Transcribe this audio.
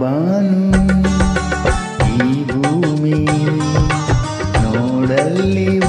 ಬಾನು. ಈ ಭೂಮಿ ನೋಡಲ್ಲಿ